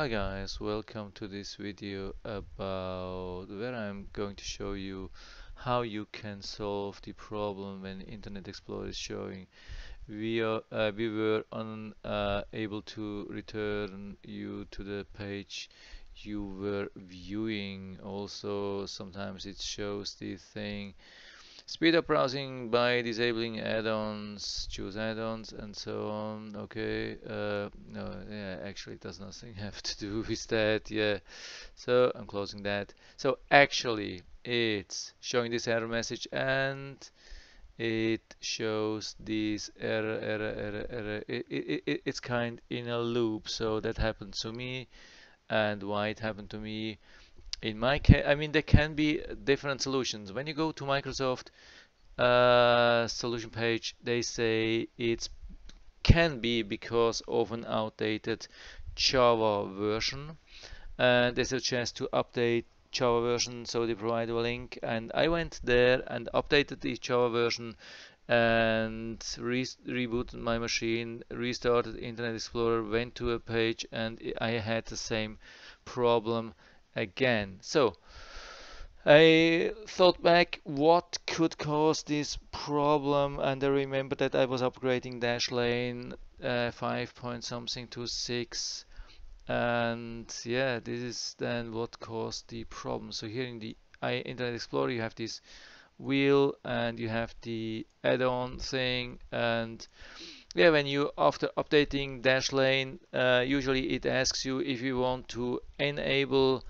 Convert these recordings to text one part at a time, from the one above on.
Hi guys, welcome to this video about where I'm going to show you how you can solve the problem when Internet Explorer is showing. We are uh, we were unable uh, to return you to the page you were viewing. Also sometimes it shows the thing Speed up browsing by disabling add-ons, choose add-ons and so on. Okay, uh, no, yeah, actually it does nothing have to do with that. Yeah, so I'm closing that. So actually it's showing this error message and it shows this error, error, error, error. It, it, it, it's kind in a loop. So that happened to me and why it happened to me in my case, I mean, there can be different solutions. When you go to Microsoft uh, solution page, they say it can be because of an outdated Java version. And they suggest to update Java version, so they provide a link. And I went there and updated the Java version and re rebooted my machine, restarted Internet Explorer, went to a page, and I had the same problem again. So I thought back what could cause this problem and I remember that I was upgrading Dashlane uh, 5 point something to 6 and yeah this is then what caused the problem. So here in the Internet Explorer you have this wheel and you have the add-on thing and yeah when you after updating Dashlane uh, usually it asks you if you want to enable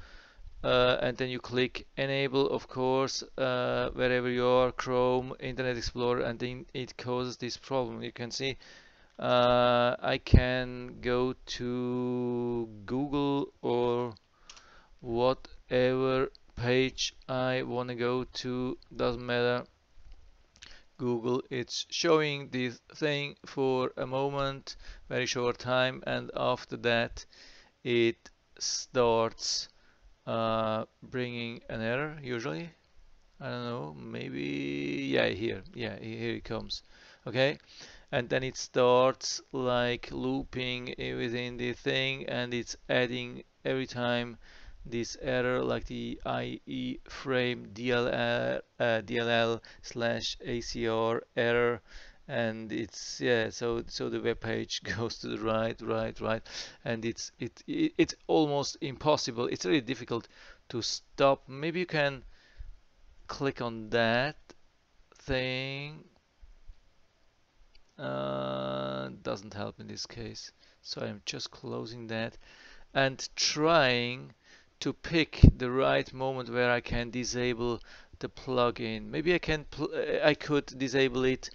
uh, and then you click enable of course uh, wherever you are Chrome Internet Explorer and then it causes this problem. You can see uh, I can go to Google or whatever page I want to go to. Doesn't matter. Google it's showing this thing for a moment very short time and after that it starts uh, bringing an error usually? I don't know maybe yeah here yeah here it comes okay? And then it starts like looping within the thing and it's adding every time this error like the IE frame DLL, uh, DLL slash ACR error and it's yeah so so the web page goes to the right right right and it's it, it it's almost impossible. It's really difficult to stop. Maybe you can click on that thing. Uh, doesn't help in this case so I'm just closing that and trying to pick the right moment where I can disable the plugin. Maybe I can I could disable it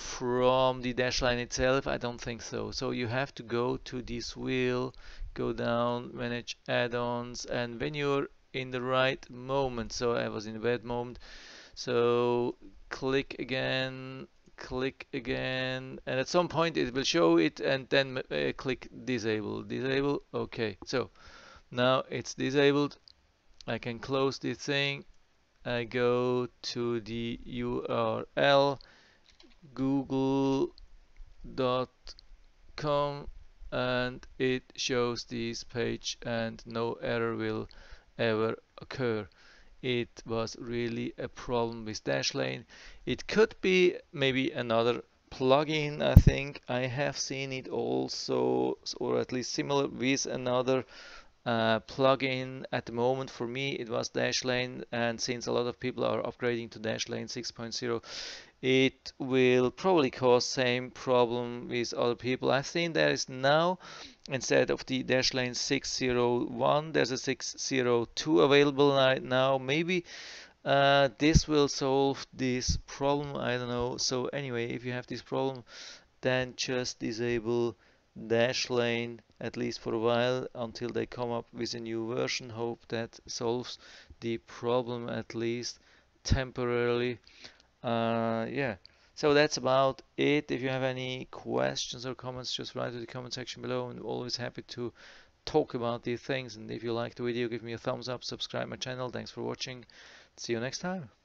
from the Dashlane itself? I don't think so. So you have to go to this wheel, go down, manage add-ons, and when you're in the right moment, so I was in the bad moment, so click again, click again, and at some point it will show it, and then uh, click disable, disable, okay. So now it's disabled. I can close this thing. I go to the URL google.com and it shows this page and no error will ever occur. It was really a problem with Dashlane. It could be maybe another plugin I think. I have seen it also or at least similar with another uh, plugin at the moment for me it was Dashlane and since a lot of people are upgrading to Dashlane 6.0 it will probably cause same problem with other people. I think there is now instead of the Dashlane 601 there's a 602 available right now maybe uh, this will solve this problem I don't know so anyway if you have this problem then just disable Dashlane at least for a while until they come up with a new version. Hope that solves the problem at least temporarily. Uh, yeah. So that's about it. If you have any questions or comments just write to the comment section below. And always happy to talk about these things. And if you like the video give me a thumbs up subscribe my channel. Thanks for watching. See you next time